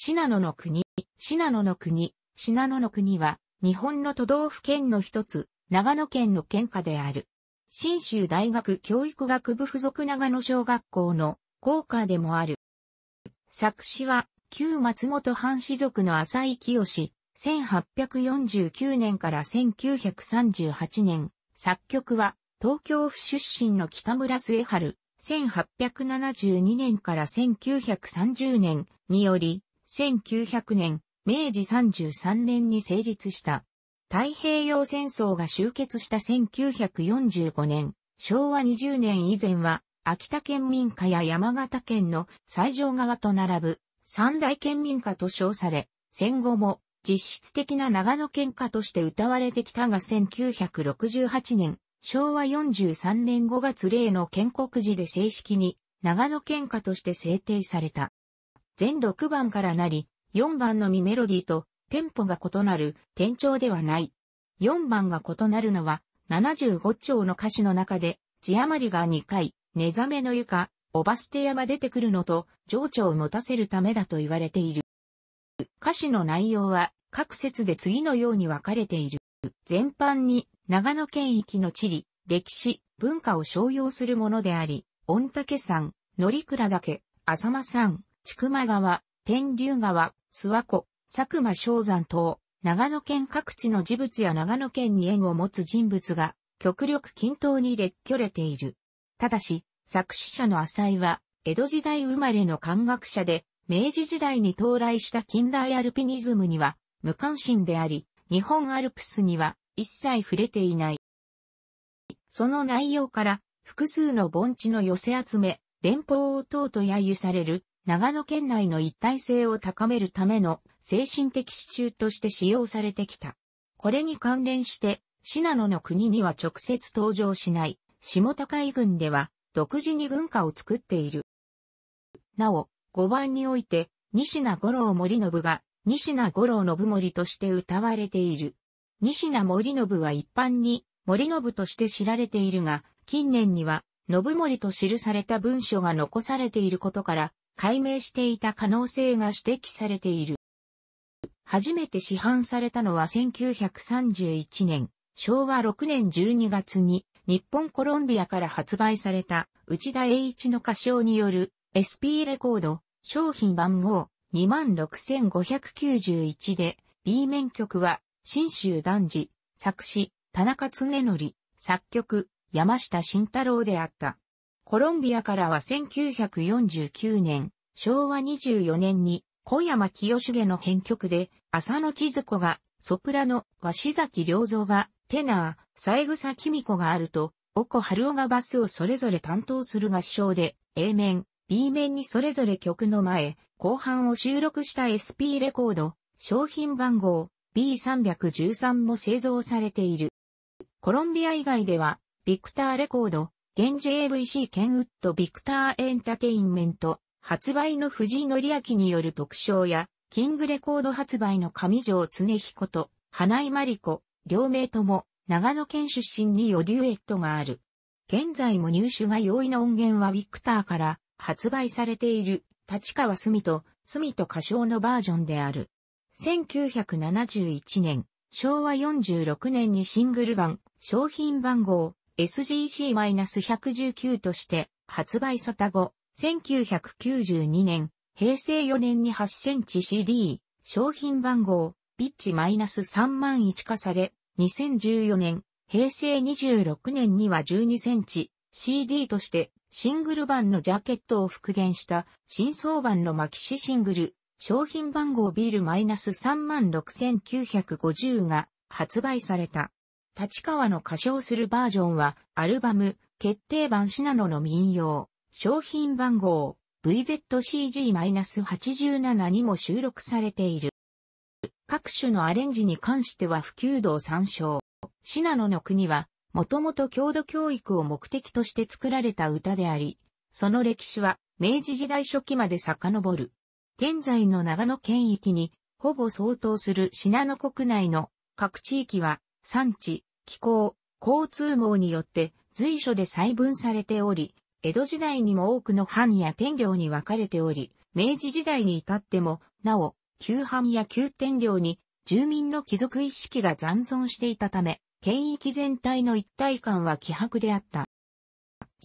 信濃の国、信濃の国、信濃の国は、日本の都道府県の一つ、長野県の県下である。新州大学教育学部附属長野小学校の校歌でもある。作詞は、旧松本藩士族の浅井清1849年から1938年。作曲は、東京府出身の北村末春、1872年から1930年により、1900年、明治33年に成立した。太平洋戦争が終結した1945年、昭和20年以前は、秋田県民家や山形県の西条川と並ぶ三大県民家と称され、戦後も実質的な長野県家として歌われてきたが1968年、昭和43年5月例の建国時で正式に長野県家として制定された。全6番からなり、4番のみメロディーとテンポが異なる転調ではない。4番が異なるのは75丁の歌詞の中で字余りが2回、寝覚めの床、おば捨て山出てくるのと情緒を持たせるためだと言われている。歌詞の内容は各節で次のように分かれている。全般に長野県域の地理、歴史、文化を商用するものであり、御嶽山、乗鞍岳、浅間山、千曲川、天竜川、諏訪湖、佐久間昭山等、長野県各地の事物や長野県に縁を持つ人物が、極力均等に列挙れている。ただし、作詞者の浅井は、江戸時代生まれの漢学者で、明治時代に到来した近代アルピニズムには、無関心であり、日本アルプスには、一切触れていない。その内容から、複数の盆地の寄せ集め、連邦を等と揶揄される長野県内の一体性を高めるための精神的支柱として使用されてきた。これに関連して、信濃の国には直接登場しない、下高井郡では独自に軍歌を作っている。なお、5番において、西名五郎森信が、西名五郎信森として歌われている。西名森信は一般に森信として知られているが、近年には、信森と記された文書が残されていることから、解明していた可能性が指摘されている。初めて市販されたのは1931年、昭和6年12月に日本コロンビアから発売された内田栄一の歌唱による SP レコード商品番号26591で B 面曲は新州男児作詞田中常則作曲山下慎太郎であった。コロンビアからは1949年、昭和24年に小山清重の編曲で、浅野千鶴子が、ソプラノ、鷲崎良三が、テナー、三枝君子があると、おこ春夫がバスをそれぞれ担当する合唱で、A 面、B 面にそれぞれ曲の前、後半を収録した SP レコード、商品番号 B313 も製造されている。コロンビア以外では、ビクターレコード、現 JVC ケンウッドビクターエンタテインメント、発売の藤井則明による特賞や、キングレコード発売の上条常彦と、花井真理子、両名とも、長野県出身によデュエットがある。現在も入手が容易な音源はウィクターから発売されている、立川澄と、澄と歌唱のバージョンである。1971年、昭和46年にシングル版、商品番号、SGC-119 として発売さた後、1992年、平成4年に8センチ CD、商品番号、ビッチ -3 万1化され、2014年、平成26年には12センチ CD としてシングル版のジャケットを復元した新装版のマキシシングル、商品番号ビール -3 万6950が発売された。立川の歌唱するバージョンは、アルバム、決定版シナノの民謡、商品番号、VZCG-87 にも収録されている。各種のアレンジに関しては普及度を参照。シナノの国は、もともと郷土教育を目的として作られた歌であり、その歴史は明治時代初期まで遡る。現在の長野県域にほぼ相当する信濃国内の各地域は産地、気候、交通網によって随所で細分されており、江戸時代にも多くの藩や天領に分かれており、明治時代に至ってもなお、旧藩や旧天領に住民の貴族意識が残存していたため、県域全体の一体感は希薄であった。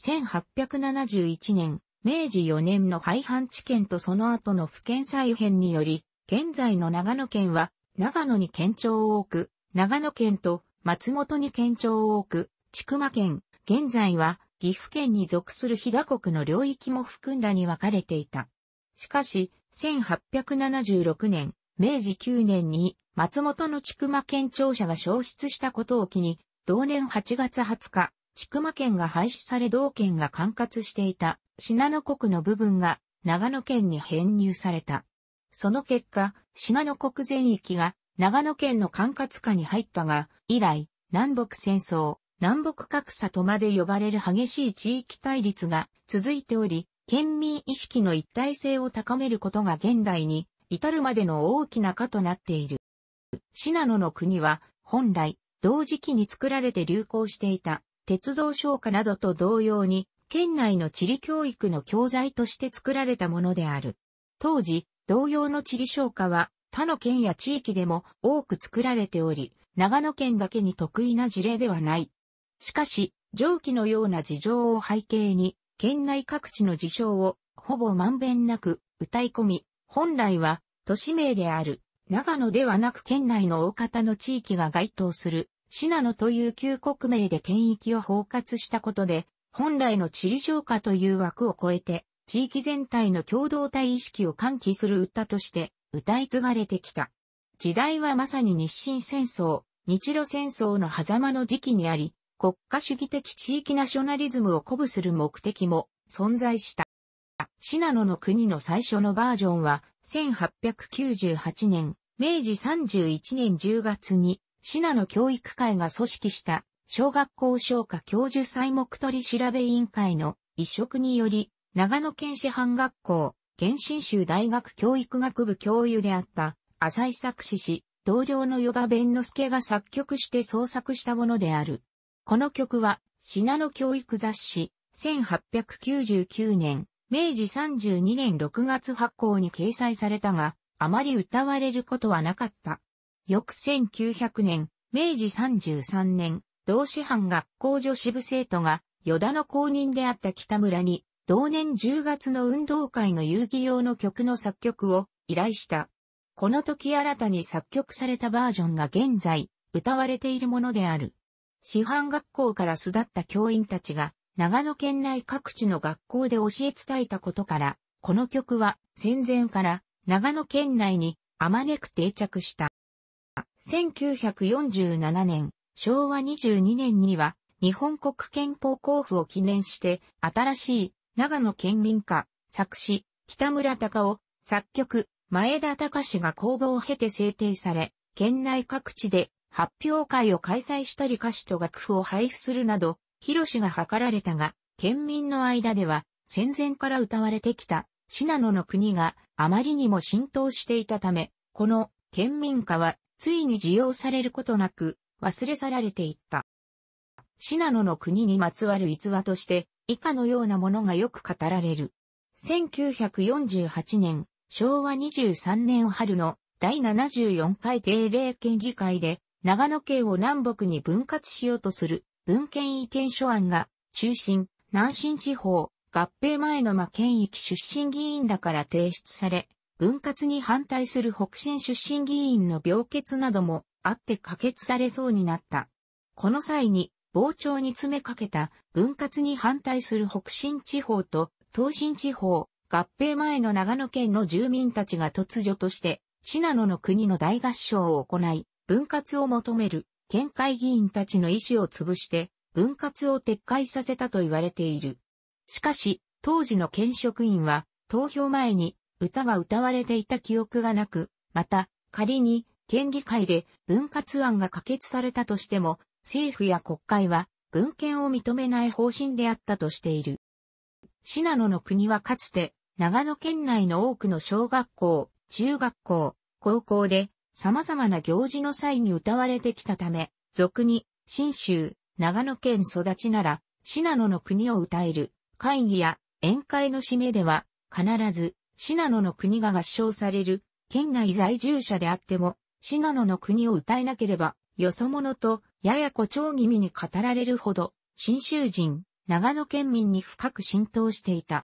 1871年、明治4年の廃藩置県とその後の府県再編により、現在の長野県は、長野に県庁を置く、長野県と松本に県庁を置く、千曲県、現在は岐阜県に属する飛騨国の領域も含んだに分かれていた。しかし、1876年、明治9年に松本の千曲県庁舎が消失したことを機に、同年8月20日、千曲県が廃止され同県が管轄していた信濃国の部分が長野県に編入された。その結果、信濃国全域が長野県の管轄下に入ったが、以来、南北戦争、南北格差とまで呼ばれる激しい地域対立が続いており、県民意識の一体性を高めることが現代に至るまでの大きな課となっている。信濃の国は本来同時期に作られて流行していた鉄道消化などと同様に県内の地理教育の教材として作られたものである。当時、同様の地理消化は他の県や地域でも多く作られており、長野県だけに得意な事例ではない。しかし、上記のような事情を背景に、県内各地の事象をほぼまんべんなく歌い込み、本来は都市名である長野ではなく県内の大方の地域が該当する信濃という旧国名で県域を包括したことで、本来の地理消化という枠を超えて、地域全体の共同体意識を喚起する歌として歌い継がれてきた。時代はまさに日清戦争、日露戦争の狭間の時期にあり、国家主義的地域ナショナリズムを鼓舞する目的も存在した。信濃の国の最初のバージョンは、1898年、明治31年10月に、信濃教育会が組織した小学校昇華教授採目取り調べ委員会の一職により、長野県師範学校、県新州大学教育学部教諭であった浅井作詞氏、同僚の与田弁之助が作曲して創作したものである。この曲は、信濃教育雑誌、1899年、明治32年6月発行に掲載されたが、あまり歌われることはなかった。翌1900年、明治33年、同志藩学校女子部生徒が、与田の公認であった北村に、同年10月の運動会の遊戯用の曲の作曲を依頼した。この時新たに作曲されたバージョンが現在、歌われているものである。師範学校から巣立った教員たちが、長野県内各地の学校で教え伝えたことから、この曲は戦前から長野県内にあまねく定着した。1947年、昭和22年には日本国憲法交付を記念して新しい長野県民歌、作詞、北村隆夫、作曲、前田隆が公募を経て制定され、県内各地で発表会を開催したり歌詞と楽譜を配布するなど、広しが図られたが、県民の間では戦前から歌われてきた信濃の国があまりにも浸透していたため、この県民歌はついに使用されることなく忘れ去られていった。信濃の国にまつわる逸話として、以下のようなものがよく語られる。1948年、昭和23年春の第74回定例県議会で、長野県を南北に分割しようとする文献意見書案が、中心、南進地方、合併前の魔県域出身議員らから提出され、分割に反対する北進出身議員の病欠などもあって可決されそうになった。この際に、傍聴に詰めかけた分割に反対する北進地方と東進地方、合併前の長野県の住民たちが突如として、信濃の国の大合唱を行い、分割を求める県会議員たちの意思を潰して、分割を撤回させたと言われている。しかし、当時の県職員は、投票前に歌が歌われていた記憶がなく、また、仮に県議会で分割案が可決されたとしても、政府や国会は文献を認めない方針であったとしている。信濃の国はかつて、長野県内の多くの小学校、中学校、高校で様々な行事の際に歌われてきたため、俗に、新州、長野県育ちなら、信濃の国を歌える、会議や宴会の締めでは、必ず、信濃の国が合唱される、県内在住者であっても、信濃の国を歌えなければ、よそ者とやや誇張気味に語られるほど、新州人、長野県民に深く浸透していた。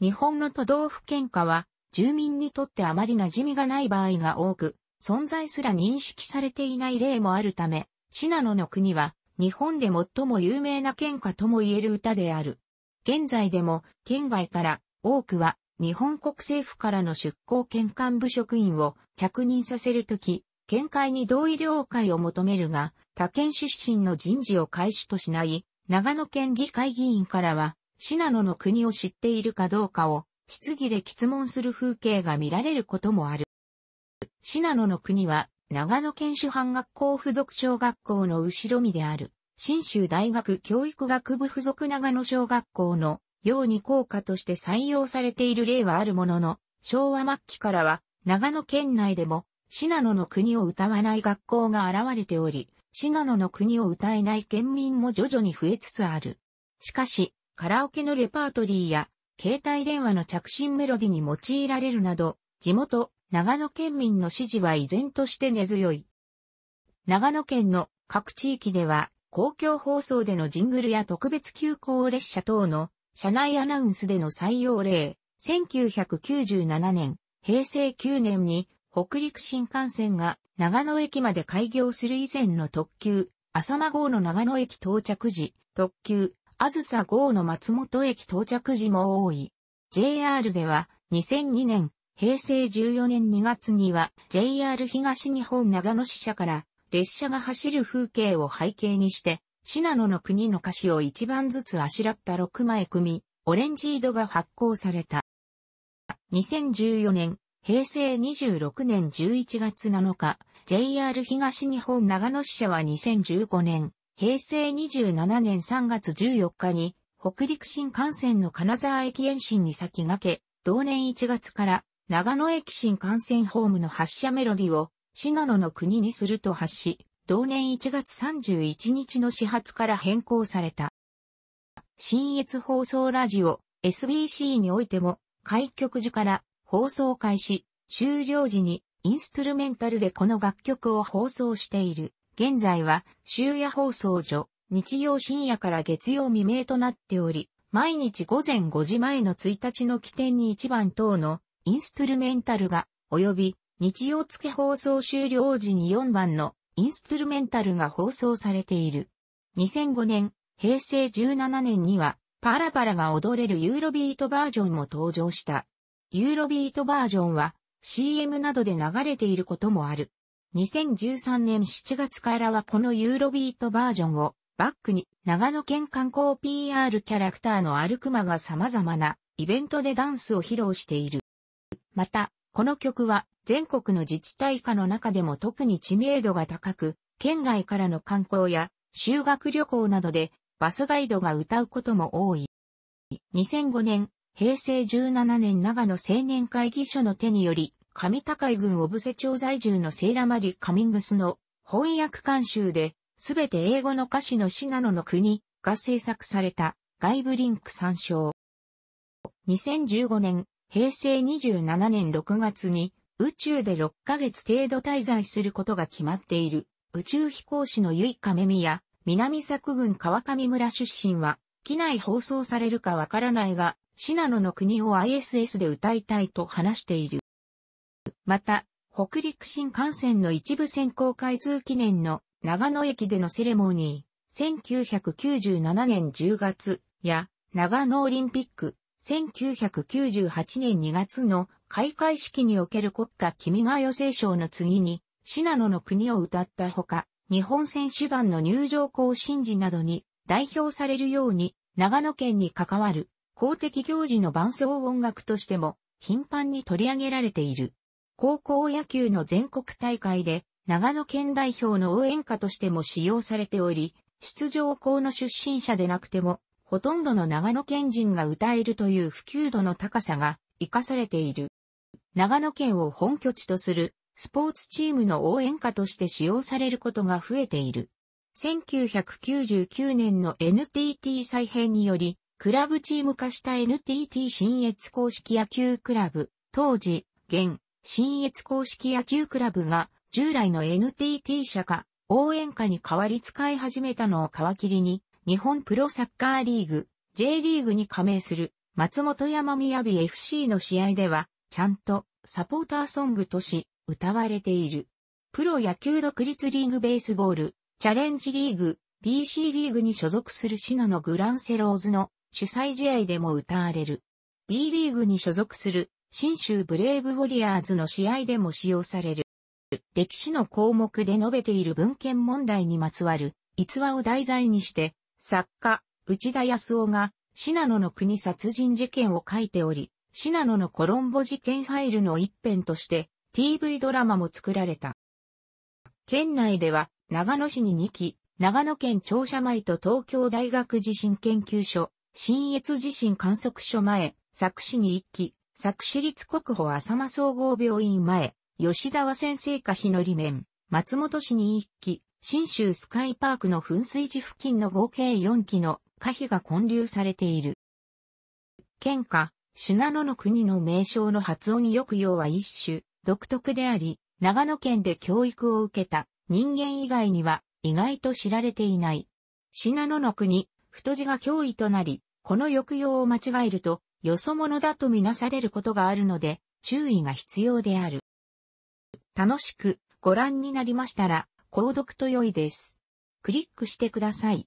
日本の都道府県下は、住民にとってあまり馴染みがない場合が多く、存在すら認識されていない例もあるため、信濃の国は、日本で最も有名な県下とも言える歌である。現在でも、県外から多くは日本国政府からの出向県幹部職員を着任させるとき、県会に同意了解を求めるが、他県出身の人事を開始としない、長野県議会議員からは、信濃の国を知っているかどうかを、質疑で質問する風景が見られることもある。信濃の国は、長野県主犯学校附属小学校の後ろ身である、新州大学教育学部附属長野小学校のように効果として採用されている例はあるものの、昭和末期からは、長野県内でも、信濃の国を歌わない学校が現れており、信濃の国を歌えない県民も徐々に増えつつある。しかし、カラオケのレパートリーや、携帯電話の着信メロディに用いられるなど、地元、長野県民の支持は依然として根強い。長野県の各地域では、公共放送でのジングルや特別急行列車等の車内アナウンスでの採用例、1997年、平成9年に北陸新幹線が長野駅まで開業する以前の特急、浅間号の長野駅到着時、特急、あずさ号の松本駅到着時も多い。JR では2002年、平成14年2月には JR 東日本長野支社から列車が走る風景を背景にして信濃の国の歌詞を一番ずつあしらった6枚組、オレンジードが発行された。2014年、平成26年11月7日、JR 東日本長野支社は2015年、平成27年3月14日に、北陸新幹線の金沢駅延伸に先駆け、同年1月から長野駅新幹線ホームの発車メロディを信濃の国にすると発し、同年1月31日の始発から変更された。新越放送ラジオ SBC においても開局時から放送開始、終了時にインストゥルメンタルでこの楽曲を放送している。現在は終夜放送所、日曜深夜から月曜未明となっており、毎日午前5時前の1日の起点に1番等のインストゥルメンタルが、及び日曜付放送終了時に4番のインストゥルメンタルが放送されている。2005年、平成17年には、パラパラが踊れるユーロビートバージョンも登場した。ユーロビートバージョンは CM などで流れていることもある。2013年7月からはこのユーロビートバージョンをバックに長野県観光 PR キャラクターのアルクマが様々なイベントでダンスを披露している。また、この曲は全国の自治体下の中でも特に知名度が高く、県外からの観光や修学旅行などでバスガイドが歌うことも多い。2005年、平成17年長野青年会議所の手により、上高井郡小布施町在住のセイラマリ・カミングスの翻訳監修で、すべて英語の歌詞のシナノの国が制作された外部リンク参照。2015年、平成27年6月に宇宙で6ヶ月程度滞在することが決まっている宇宙飛行士のゆいかめみや南作郡川上村出身は機内放送されるかわからないが信濃の国を ISS で歌いたいと話している。また、北陸新幹線の一部先行開通記念の長野駅でのセレモニー、1997年10月や長野オリンピック、1998年2月の開会式における国家君が代聖賞の次に、信濃の国を歌ったほか、日本選手団の入場行進時などに代表されるように、長野県に関わる公的行事の伴奏音楽としても頻繁に取り上げられている。高校野球の全国大会で長野県代表の応援歌としても使用されており、出場校の出身者でなくても、ほとんどの長野県人が歌えるという普及度の高さが活かされている。長野県を本拠地とするスポーツチームの応援歌として使用されることが増えている。1999年の NTT 再編により、クラブチーム化した NTT 新越公式野球クラブ、当時、現新越公式野球クラブが従来の NTT 社か応援歌に代わり使い始めたのを皮切りに日本プロサッカーリーグ J リーグに加盟する松本山雅 FC の試合ではちゃんとサポーターソングとし歌われている。プロ野球独立リーグベースボールチャレンジリーグ BC リーグに所属するシナのグランセローズの主催試合でも歌われる。B リーグに所属する新州ブレイブウォリアーズの試合でも使用される。歴史の項目で述べている文献問題にまつわる逸話を題材にして、作家、内田康夫が、信濃の国殺人事件を書いており、信濃のコロンボ事件ファイルの一編として、TV ドラマも作られた。県内では、長野市に2期、長野県庁舎前と東京大学地震研究所、新越地震観測所前、佐久市に1期、佐久市立国保浅間総合病院前、吉沢先生か日のり面、松本市に1機、新州スカイパークの噴水地付近の合計4機の可否が建立されている。県下、信濃の国の名称の発音抑揚は一種、独特であり、長野県で教育を受けた人間以外には意外と知られていない。信濃の国、太字が脅威となり、この抑揚を間違えると、よそ者だとみなされることがあるので、注意が必要である。楽しくご覧になりましたら、購読と良いです。クリックしてください。